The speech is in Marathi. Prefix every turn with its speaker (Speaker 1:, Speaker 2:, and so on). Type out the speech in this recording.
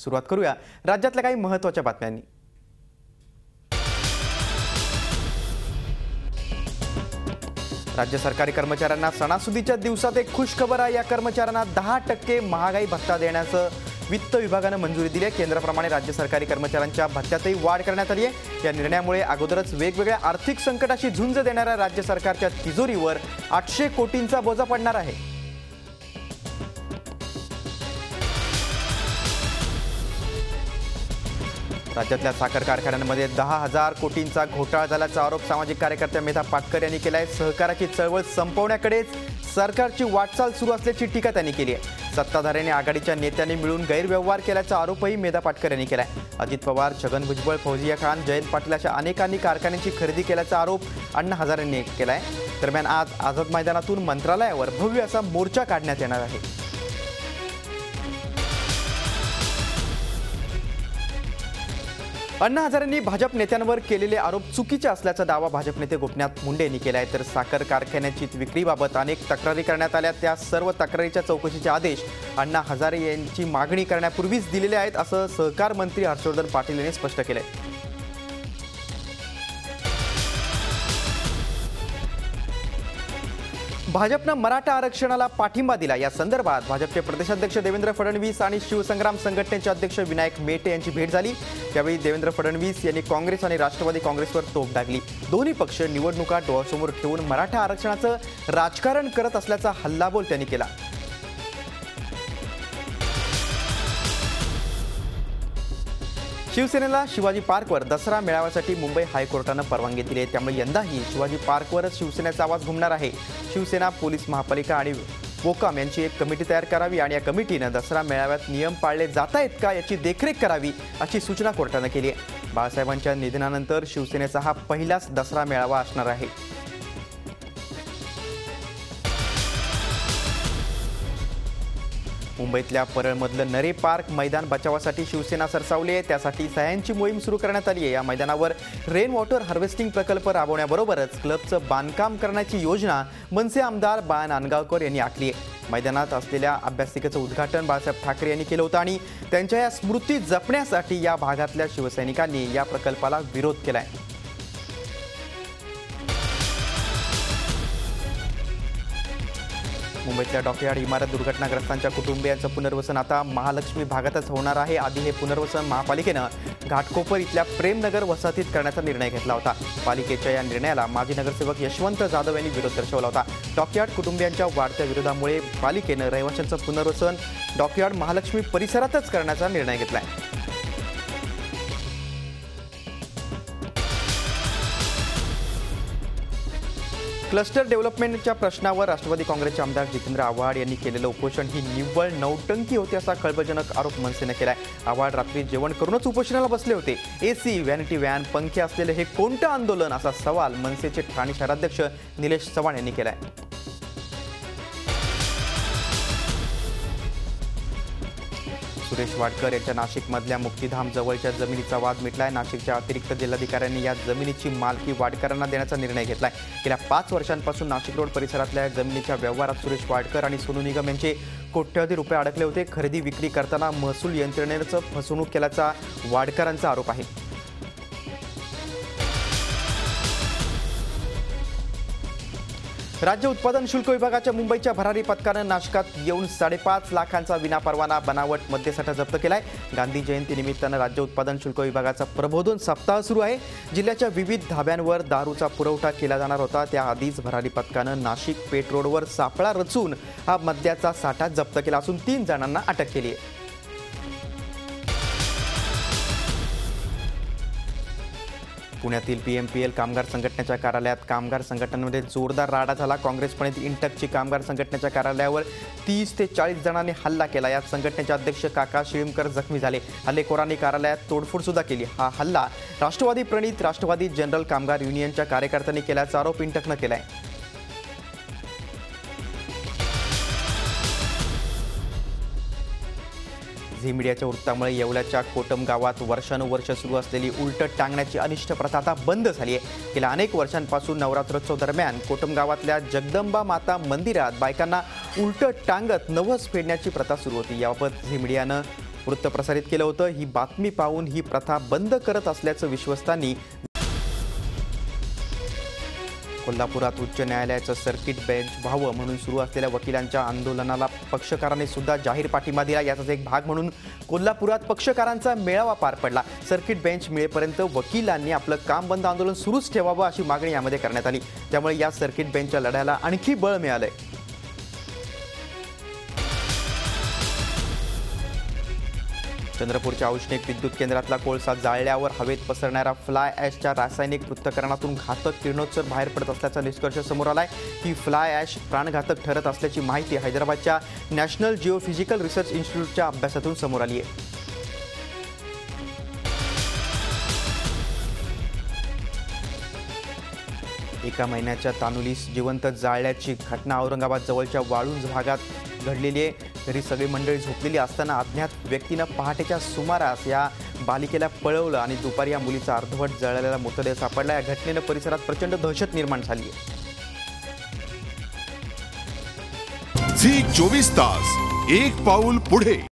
Speaker 1: सुरुवात करूया राज्यातल्या काही महत्त्वाच्या बातम्यांनी. राज्य सरकारी कर्मचाऱ्यांना सणासुदीच्या दिवसात एक खुशखबर आहे. या कर्मचाऱ्यांना दहा टक्के महागाई भत्ता देण्याचं वित्त विभागानं मंजुरी दिली आहे. केंद्राप्रमाणे राज्य सरकारी कर्मचाऱ्यांच्या भत्त्यातही वाढ करण्यात आली आहे. या निर्णयामुळे अगोदरच वेगवेगळ्या आर्थिक संकटाशी झुंज देणाऱ्या राज्य सरकारच्या तिजोरीवर आठशे कोटींचा बोजा पडणार आहे. राज्यातल्या साखर कारखान्यांमध्ये दहा हजार कोटींचा घोटाळा झाल्याचा आरोप सामाजिक कार्यकर्त्या मेधा पाटकर यांनी केला आहे सहकाराची चळवळ संपवण्याकडेच सरकारची वाटचाल सुरू असल्याची टीका त्यांनी केली आहे. सत्ताधाऱ्यांनी आघाडीच्या नेत्यांनी मिळून गैरव्यवहार केल्याचा आरोपही मेधा पाटकर यांनी केला आहे अजित पवार छगन भुजबळ फौजिया खान जयंत पाटील अशा अनेकांनी कारखान्यांची खरेदी केल्याचा आरोप अण्णा हजारेंनी केला आहे दरम्यान आज आझाद मैदानातून मंत्रालयावर भव्य असा मोर्चा काढण्यात येणार आहे. अण्णा हजारेंनी भाजप नेत्यांवर केलेले आरोप चुकीचे असल्याचा दावा भाजप नेते गोपीनाथ मुंडे यांनी केला आहे तर साखर कारखान्याची विक्रीबाबत अनेक तक्रारी करण्यात आल्या. त्या सर्व तक्रारीच्या चौकशीचे आदेश अण्णा हजारे यांची मागणी करण्यापूर्वीच दिलेले आहेत असं सहकार मंत्री हर्षवर्धन पाटील यांनी स्पष्ट केलं आहे भाजपनं मराठा आरक्षणाला पाठिंबा दिला. या संदर्भात भाजपचे प्रदेशाध्यक्ष देवेंद्र फडणवीस आणि शिवसंग्राम संघटनेचे अध्यक्ष विनायक मेटे यांची भेट झाली. त्यावेळी देवेंद्र फडणवीस यांनी काँग्रेस आणि राष्ट्रवादी काँग्रेसवर तोफ डागली. दोन्ही पक्ष निवडणुका डोळ्यासमोर ठेवून मराठा आरक्षणाचं राजकारण करत असल्याचा हल्लाबोल त्यांनी केला. शिवसेनेला शिवाजी पार्कवर दसरा मेळाव्यासाठी मुंबई हायकोर्टानं परवानगी दिली आहे. त्यामुळे यंदाही शिवाजी पार्कवरच शिवसेनेचा आवाज घुमणार आहे. शिवसेना पोलीस महापालिका आणि वोकाम यांची एक कमिटी तयार करावी आणि या कमिटीनं दसरा मेळाव्यात नियम पाळले जात आहेत का याची देखरेख करावी अशी सूचना कोर्टानं केली आहे. बाळासाहेबांच्या निधनानंतर शिवसेनेचा हा पहिलाच दसरा मेळावा असणार आहे. मुंबईतल्या परळमधलं नरे पार्क मैदान बचावासाठी शिवसेना सरसावली आहे. त्यासाठी सह्यांची मोहीम सुरू करण्यात आली आहे. या मैदानावर रेन वॉटर हार्वेस्टिंग प्रकल्प राबवण्याबरोबरच क्लबचं बांधकाम करण्याची योजना मनसे आमदार बाळा नांदगावकर यांनी आखली आहे. मैदानात असलेल्या अभ्यासिकेचं उद्घाटन बाळासाहेब ठाकरे यांनी केलं होतं आणि त्यांच्या या स्मृती जपण्यासाठी या भागातल्या शिवसैनिकांनी या प्रकल्पाला विरोध केला आहे मुंबईतल्या डॉकयार्ड इमारत दुर्घटनाग्रस्तांच्या कुटुंबियांचं पुनर्वसन आता महालक्ष्मी भागातच होणार आहे. आधी हे पुनर्वसन महापालिकेनं घाटकोपर इथल्या प्रेमनगर वसाहतीत करण्याचा निर्णय घेतला होता. पालिकेच्या या निर्णयाला माजी नगरसेवक यशवंत जाधव यांनी विरोध दर्शवला होता. डॉकयार्ड कुटुंबियांच्या वाढत्या विरोधामुळे पालिकेनं रहिवाशांचं पुनर्वसन डॉकयार्ड महालक्ष्मी परिसरातच करण्याचा निर्णय घेतला आहे क्लस्टर डेव्हलपमेंटच्या प्रश्नावर राष्ट्रवादी काँग्रेसचे आमदार जितेंद्र आव्हाड यांनी केलेलं उपोषण ही निव्वळ नौटंकी होती असा कळबजनक आरोप मनसेनं केला आहे आव्हाड रात्री जेवण करूनच उपोषणाला बसले होते. एसी व्हॅनिटी व्हॅन पंखे असलेले हे कोणतं आंदोलन असा सवाल मनसेचे ठाणे शहराध्यक्ष निलेश चव्हाण यांनी केला आहे सुरेश वाडकर यांच्या नाशिकमधल्या मुक्तीधाम जवळच्या जमिनीचा वाद मिटलाय. नाशिकच्या अतिरिक्त जिल्हाधिकाऱ्यांनी या जमिनीची मालकी वाडकरांना देण्याचा निर्णय घेतलाय. गेल्या पाच वर्षांपासून नाशिक रोड परिसरातल्या जमिनीच्या व्यवहारात सुरेश वाडकर आणि सोनू निगम यांचे कोट्यवधी रुपये अडकले होते. खरेदी विक्री करताना महसूल यंत्रणेचं फसवणूक केल्याचा वाडकरांचा आरोप आहे. राज्य उत्पादन शुल्क विभागाच्या मुंबईच्या भरारी पथकानं नाशकात येऊन साडेपाच लाखांचा विनापरवाना बनावट मद्यसाठा जप्त केलाय. गांधी जयंती निमित्तानं राज्य उत्पादन शुल्क विभागाचा प्रबोधन सप्ताह सुरू आहे. जिल्ह्याच्या विविध धाब्यांवर दारूचा पुरवठा केला जाणार होता. त्याआधीच भरारी पथकानं नाशिक पेट रोडवर सापळा रचून हा मद्याचा साठा जप्त केला असून तीन जणांना अटक केली आहे. पुण्यातील बी एम पी एल कामगार संघटनेच्या कार्यालयात कामगार संघटनेमध्ये जोरदार राडा झाला. काँग्रेस प्रणित इंटकची कामगार संघटनेच्या कार्यालयावर तीस ते चाळीस जणांनी हल्ला केला. यात संघटनेचे अध्यक्ष काका शिळीमकर जखमी झाले. हल्लेखोरांनी कार्यालयात तोडफोड सुद्धा केली. हा हल्ला राष्ट्रवादी प्रणित राष्ट्रवादी जनरल कामगार युनियनच्या कार्यकर्त्यांनी केल्याचा आरोप इंटकनं केला आहे झी मीडियाच्या वृत्तामुळे येवल्याच्या कोटम गावात वर्षानुवर्ष सुरू असलेली उलटत टांगण्याची अनिष्ट प्रथा आता बंद झाली आहे. गेल्या अनेक वर्षांपासून नवरात्रोत्सव दरम्यान कोटम गावातल्या जगदंबा माता मंदिरात बायकांना उलटत टांगत नवस फेडण्याची प्रथा सुरू होती. याबाबत झी मीडियानं वृत्त प्रसारित केलं होतं. ही बातमी पाहून ही प्रथा बंद करत असल्याचं विश्वस्तांनी कोल्हापुरात उच्च न्यायालयाचं सर्किट बेंच व्हावं म्हणून सुरू असलेल्या वकिलांच्या आंदोलनाला पक्षकारांनी सुद्धा जाहीर पाठिंबा दिला. याचाच एक भाग म्हणून कोल्हापुरात पक्षकारांचा मेळावा पार पडला. सर्किट बेंच मिळेपर्यंत वकिलांनी आपलं काम बंद आंदोलन सुरूच ठेवावं अशी मागणी यामध्ये करण्यात आली. त्यामुळे या सर्किट बेंचच्या लढ्याला आणखी बळ मिळालंय. चंद्रपूरच्या औष्णिक विद्युत केंद्रातला कोळसा जाळल्यावर हवेत पसरणाऱ्या फ्लाय ॲशच्या रासायनिक पृथ्थकरणातून घातक किरणोत्सर बाहेर पडत असल्याचा निष्कर्ष समोर आला आहे ही फ्लाय ॲश प्राणघातक ठरत असल्याची माहिती हैदराबादच्या नॅशनल जिओफिजिकल रिसर्च इन्स्टिट्यूटच्या अभ्यासातून समोर आली आहे एका महिन्याच्या तानुलीस जिवंत जाळल्याची घटना औरंगाबाद जवळच्या वाळूंज भागात घडलेली आहे. तरी सगळी मंडळी झोपलेली असताना अज्ञात व्यक्तीनं पहाटेच्या सुमारास या बालिकेला पळवलं आणि दुपारी या मुलीचा अर्धवट जळलेला मृतदेह सापडला. या घटनेनं परिसरात प्रचंड दहशत निर्माण झाली आहे.
Speaker 2: झी चोवीस तास एक पाऊल पुढे.